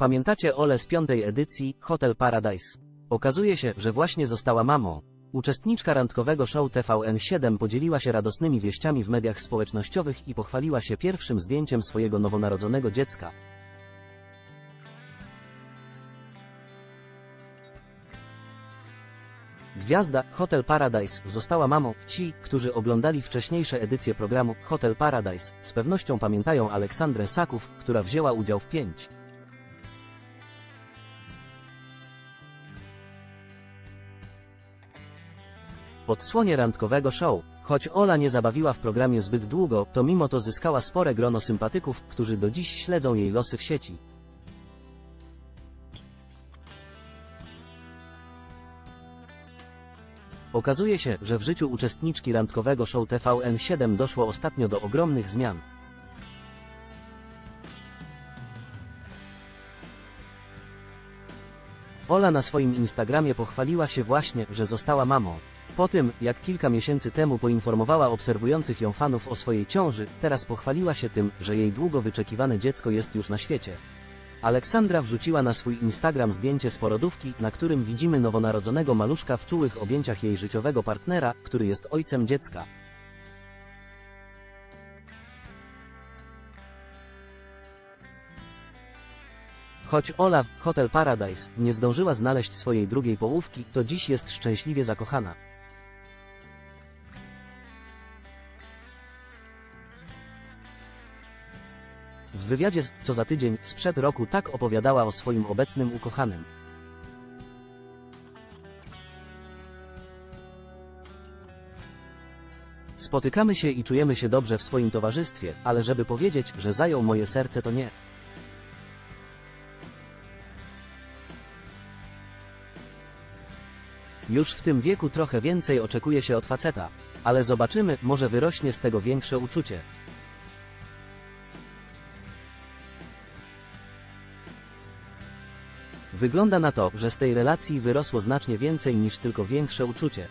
Pamiętacie Ole z piątej edycji Hotel Paradise? Okazuje się, że właśnie została mamą. Uczestniczka randkowego show TVN7 podzieliła się radosnymi wieściami w mediach społecznościowych i pochwaliła się pierwszym zdjęciem swojego nowonarodzonego dziecka. Gwiazda Hotel Paradise została mamą. Ci, którzy oglądali wcześniejsze edycje programu Hotel Paradise, z pewnością pamiętają Aleksandrę Saków, która wzięła udział w pięć. Odsłonie randkowego show. Choć Ola nie zabawiła w programie zbyt długo, to mimo to zyskała spore grono sympatyków, którzy do dziś śledzą jej losy w sieci. Okazuje się, że w życiu uczestniczki randkowego show TVN7 doszło ostatnio do ogromnych zmian. Ola na swoim Instagramie pochwaliła się właśnie, że została mamą. Po tym, jak kilka miesięcy temu poinformowała obserwujących ją fanów o swojej ciąży, teraz pochwaliła się tym, że jej długo wyczekiwane dziecko jest już na świecie. Aleksandra wrzuciła na swój Instagram zdjęcie z porodówki, na którym widzimy nowonarodzonego maluszka w czułych objęciach jej życiowego partnera, który jest ojcem dziecka. Choć Ola Hotel Paradise nie zdążyła znaleźć swojej drugiej połówki, to dziś jest szczęśliwie zakochana. W wywiadzie z Co za tydzień sprzed roku tak opowiadała o swoim obecnym ukochanym. Spotykamy się i czujemy się dobrze w swoim towarzystwie, ale żeby powiedzieć, że zajął moje serce to nie. Już w tym wieku trochę więcej oczekuje się od faceta, ale zobaczymy, może wyrośnie z tego większe uczucie. Wygląda na to, że z tej relacji wyrosło znacznie więcej niż tylko większe uczucie.